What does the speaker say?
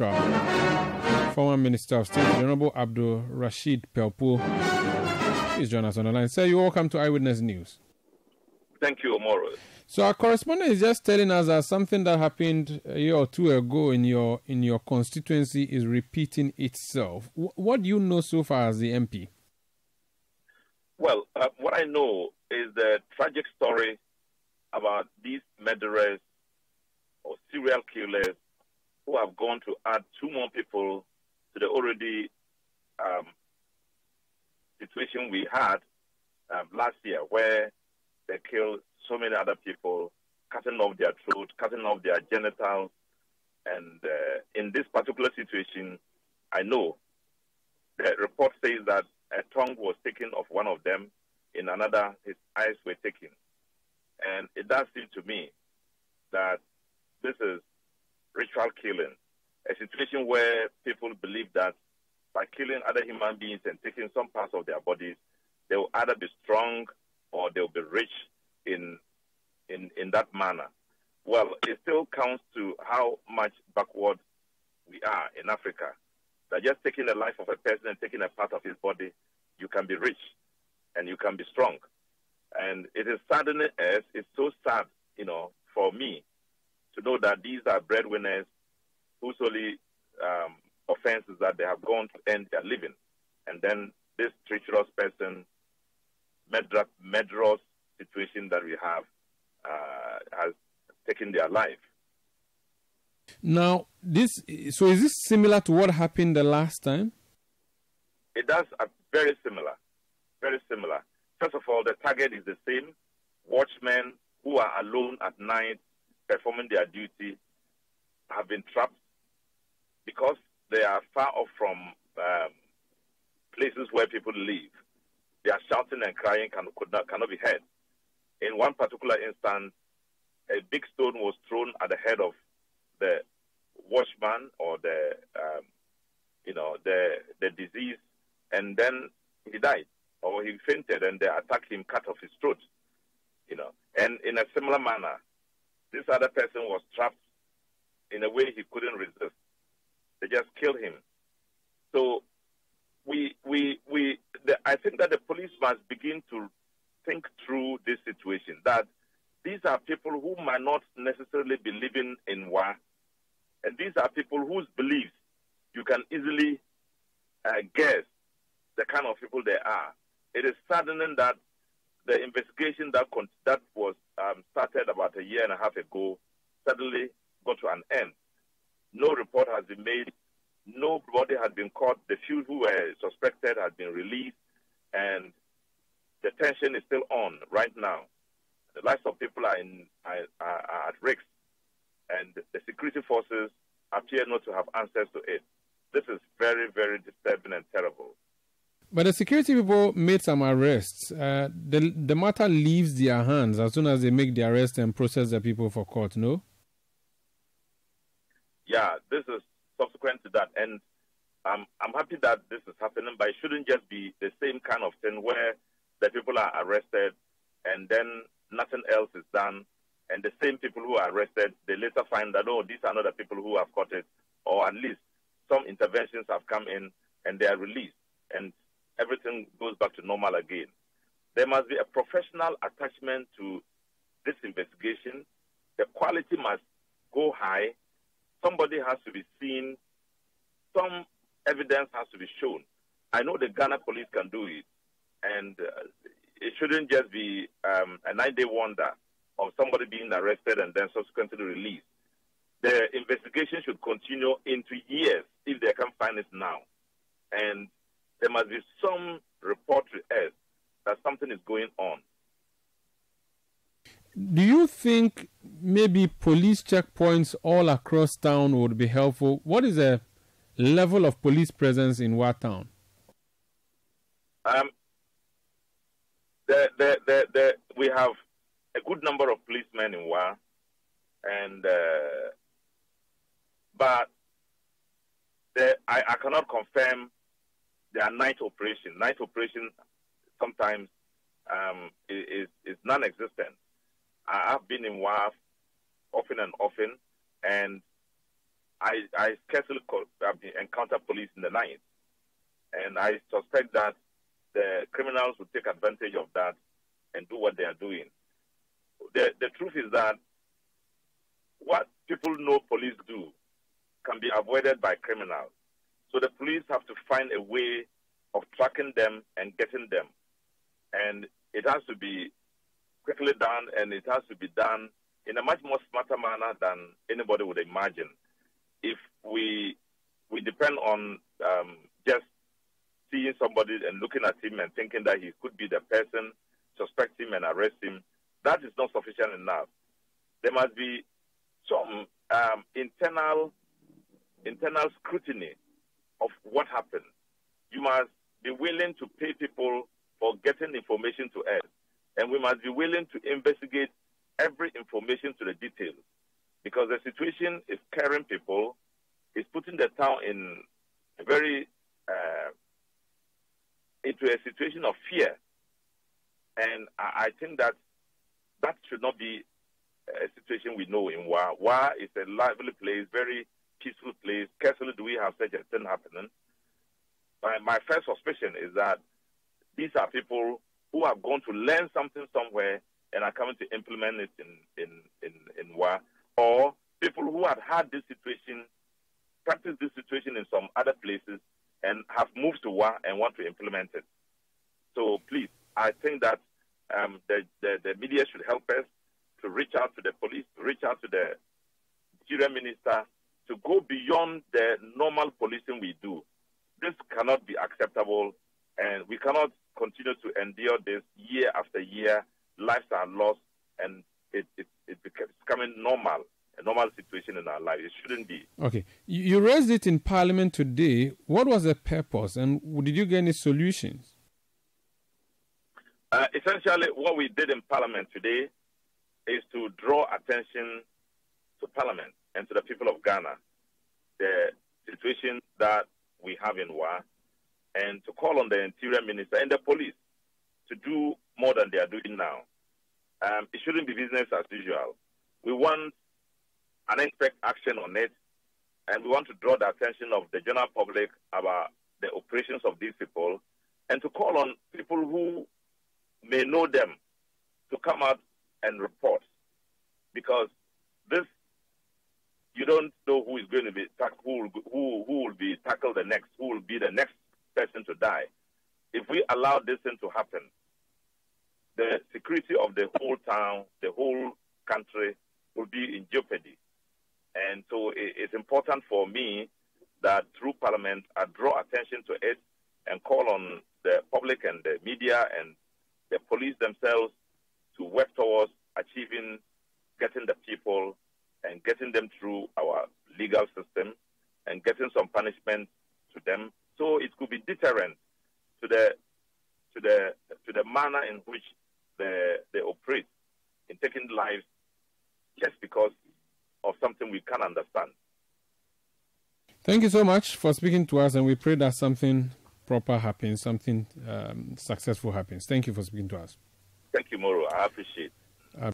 Former Minister of State, Honorable Abdul Rashid Pelpuo, is joining us on the line. Sir, you're welcome to Eyewitness News. Thank you, Omoro. So our correspondent is just telling us that something that happened a year or two ago in your in your constituency is repeating itself. W- what do you know so far as the MP? Well, uh, what I know is the tragic story about these murderers or serial killers who have gone to add two more people to the already um, situation we had um, last year, where they killed so many other people, cutting off their throat, cutting off their genitals. And uh, in this particular situation, I know the report says that a tongue was taken off one of them, in another, his eyes were taken. And it does seem to me that this is ritual killing, a situation where people believe that by killing other human beings and taking some parts of their bodies, they will either be strong or they will be rich in, in, in that manner. Well, it still counts to how much backward we are in Africa. That just taking the life of a person and taking a part of his body, you can be rich and you can be strong. And it is saddening as it's so sad, you know, for me to know that these are breadwinners whose only um, offense is that they have gone to end their living. And then this treacherous person, murderous situation that we have, uh, has taken their life. Now, this so is this similar to what happened the last time? It does uh, very similar, very similar. First of all, the target is the same: watchmen who are alone at night performing their duty have been trapped because they are far off from um, places where people live. Their shouting and crying can, not, cannot be heard. In one particular instance, a big stone was thrown at the head of the watchman or the um, you know the the disease, and then he died or he fainted, and they attacked him, cut off his throat. You know, and in a similar manner, this other person was trapped in a way he couldn't resist. They just killed him. So we we we the, I think that the police must begin to think through this situation that these are people who might not necessarily be living in war and these are people whose beliefs you can easily uh, guess the kind of people they are. It is saddening that the investigation that con- that was um, started about a year and a half ago suddenly got to an end. No report has been made. Nobody has been caught. The few who were suspected have been released, and the tension is still on right now. The lives of people are, in, are, are, are at risk and the security forces appear not to have answers to it. This is very, very disturbing and terrible. But the security people made some arrests. Uh, the the matter leaves their hands as soon as they make the arrest and process the people for court. No. Yeah, this is subsequent to that, and I'm I'm happy that this is happening. But it shouldn't just be the same kind of thing where the people are arrested and then nothing else is done and the same people who are arrested, they later find that, oh, these are not the people who have caught it, or at least some interventions have come in and they are released, and everything goes back to normal again. There must be a professional attachment to this investigation. The quality must go high. Somebody has to be seen. Some evidence has to be shown. I know the Ghana police can do it, and uh, it shouldn't just be um, a nine-day wonder of somebody being arrested and then subsequently released. The investigation should continue into years if they can find it now. And there must be some report to us that something is going on. Do you think maybe police checkpoints all across town would be helpful? What is the level of police presence in Wa town? Um, the, the, the, we have a good number of policemen in Wa, and uh, but the, I, I cannot confirm their night operation. Night operation sometimes um, is, is non-existent. I have been in WAF often and often, and I, I scarcely encounter police in the night. And I suspect that the criminals will take advantage of that and do what they are doing. The, the truth is that what people know police do can be avoided by criminals. So the police have to find a way of tracking them and getting them. And it has to be quickly done and it has to be done in a much more smarter manner than anybody would imagine. If we we depend on um, just seeing somebody and looking at him and thinking that he could be the person, suspect him and arrest him, that is not sufficient enough. There must be some um, internal internal scrutiny of what happened. You must be willing to pay people for getting information to us, and we must be willing to investigate every information to the details because the situation is scaring people, is putting the town in a very uh, into a situation of fear, and I, I think that that should not be a situation we know in Wa. Wa is a lively place, very peaceful place. Scarcely do we have such a thing happening. My, my first suspicion is that these are people who have gone to learn something somewhere and are coming to implement it in, in, in, in Wa, or people who have had this situation, practice this situation in some other places, and have moved to Wa and want to implement it. So please, I think that um, the, the, the media should help us to reach out to the police, to reach out to the interior minister, to go beyond the normal policing we do. This cannot be acceptable, and we cannot continue to endure this year after year. Lives are lost, and it, it, it it's becoming normal, a normal situation in our life. It shouldn't be. Okay. You raised it in Parliament today. What was the purpose, and did you get any solutions? Uh, essentially, what we did in Parliament today is to draw attention to Parliament and to the people of Ghana the situation that we have in Wa and to call on the Interior Minister and the police to do more than they are doing now. Um, it shouldn't be business as usual. We want an expect action on it, and we want to draw the attention of the general public about the operations of these people, and to call on people who may know them to come out and report, because you don't know who is going to be who who who will be tackled the next, who will be the next person to die. If we allow this thing to happen, the security of the whole town, the whole country will be in jeopardy. And so it's important for me that through Parliament, I draw attention to it and call on the public and the media and the police themselves to work towards achieving getting the people and getting them through our legal system and getting some punishment to them. So it could be deterrent to the to the to the manner in which they they operate in taking lives just because of something we can't understand. Thank you so much for speaking to us, and we pray that something proper happens, something um, successful happens. Thank you for speaking to us. Thank you, Moro. I appreciate.